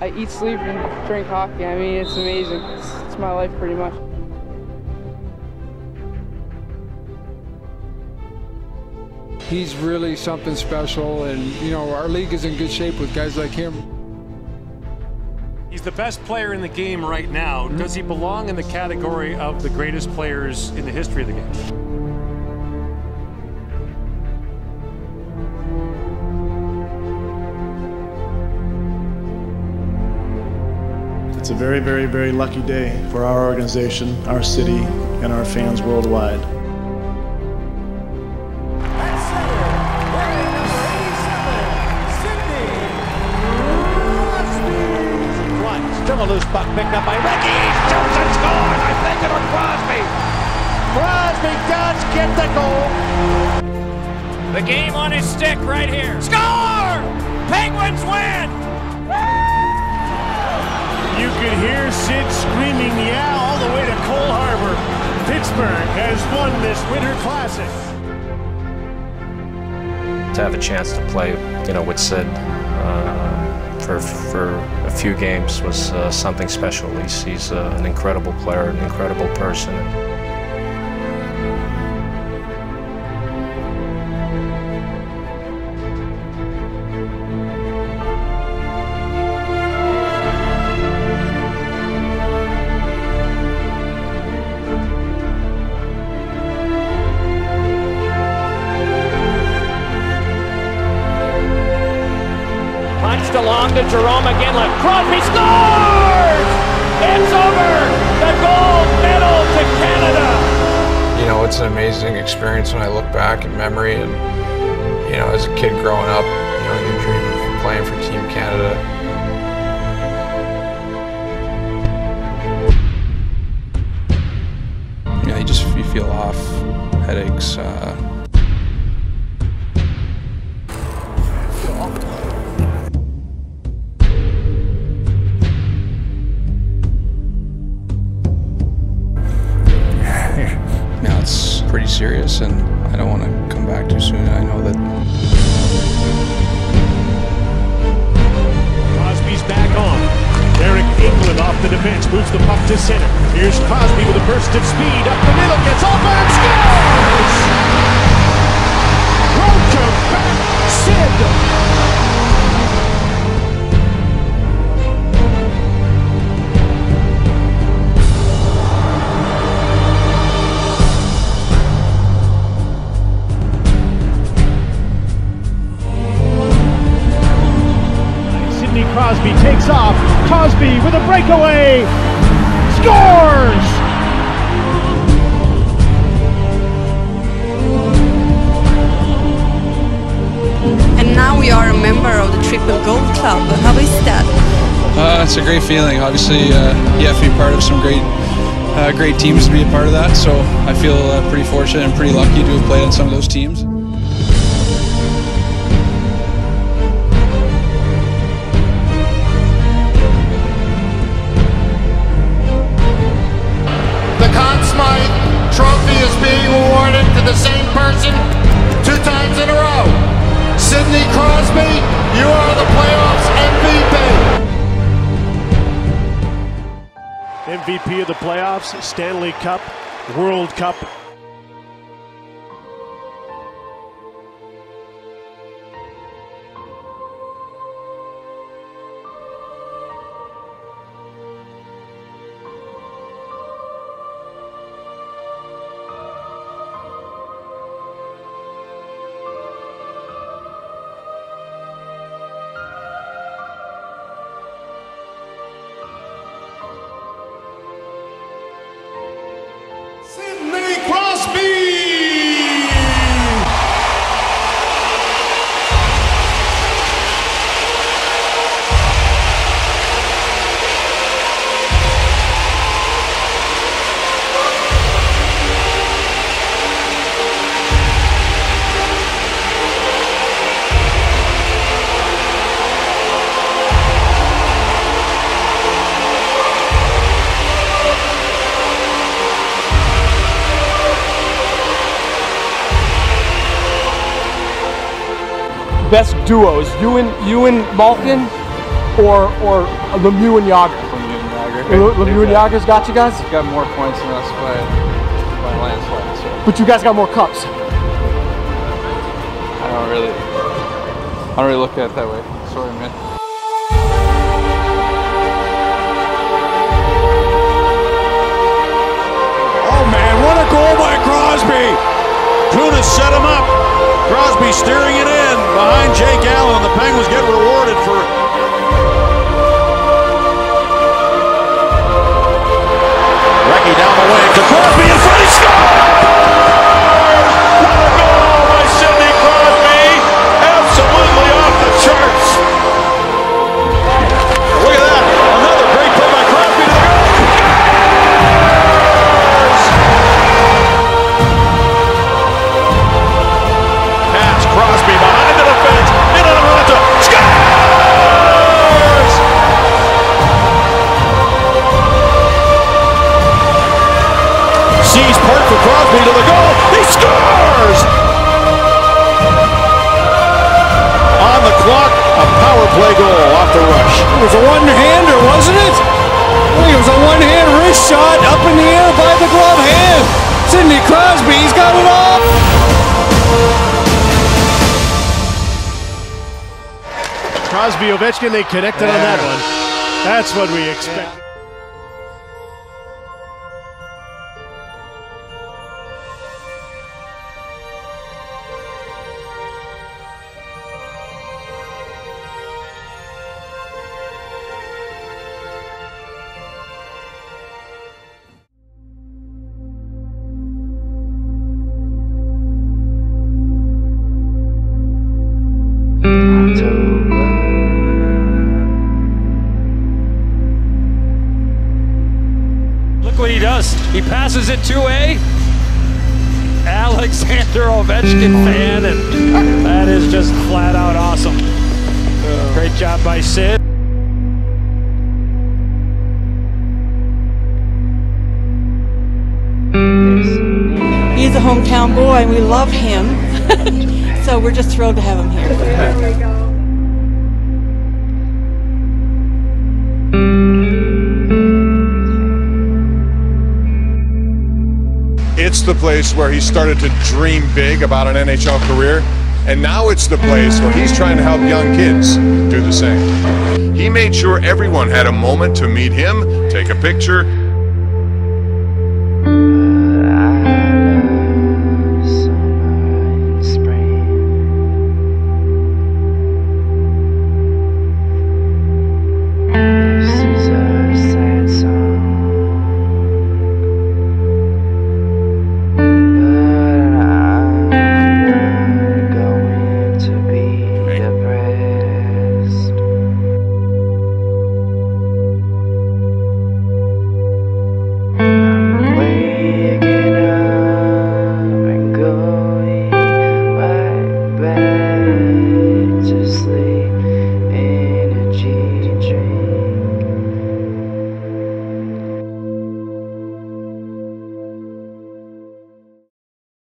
I eat, sleep, and drink hockey. I mean, it's amazing. It's, it's my life pretty much. He's really something special, and you know our league is in good shape with guys like him. He's the best player in the game right now. Does he belong in the category of the greatest players in the history of the game? It's a very, very, very lucky day for our organization, our city, and our fans worldwide. Still a loose puck picked up by Ricky. Shoots and scores. I think it'll Crosby. Crosby does get the goal. The game on his stick right here. Score! Penguins win! You could hear Sid screaming yeah all the way to Cole Harbour. Pittsburgh has won this Winter Classic. To have a chance to play, you know, with Sid uh, for for a few games was uh, something special. He's he's uh, an incredible player, an incredible person. Along to Jarome again. Crosby scores! It's over! The gold medal to Canada! You know, it's an amazing experience when I look back in memory and, you know, as a kid growing up, serious, and I don't want to come back too soon. I know that Crosby's back on. Eric England off the defense, moves the puck to center. Here's Crosby with a burst of speed up the middle, gets off and scores! Welcome back, Sid! With a breakaway. Scores! And now we are a member of the Triple Gold Club. How is that? uh, it's a great feeling. Obviously, uh, you have to be part of some great, uh, great teams to be a part of that. So I feel uh, pretty fortunate and pretty lucky to have played on some of those teams. MVP of the playoffs, Stanley Cup, World Cup. Best duos, you and you and Malkin, or or Lemieux and Jagr? Lemieux Lemieux and Jagr's got you guys, got more points than us by, by landslide, so but you guys got more cups. I don't really, I don't really look at it that way. Sorry, man. Oh man, what a goal by Crosby! Kunitz set him up. Crosby steering it in behind Jake Allen. The Penguins get rewarded for Crosby, Ovechkin, they connected on that one. That's what we expect. Look He passes it to a Alexander Ovechkin fan, and that is just flat out awesome. Great job by Sid. He's a hometown boy and we love him. so we're just thrilled to have him here. It's the place where he started to dream big about an NHL career, and now it's the place where he's trying to help young kids do the same. He made sure everyone had a moment to meet him, take a picture,